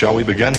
Shall we begin?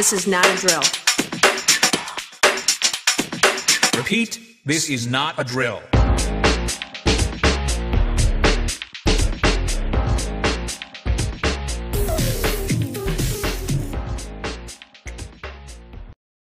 This is not a drill. Repeat, this is not a drill.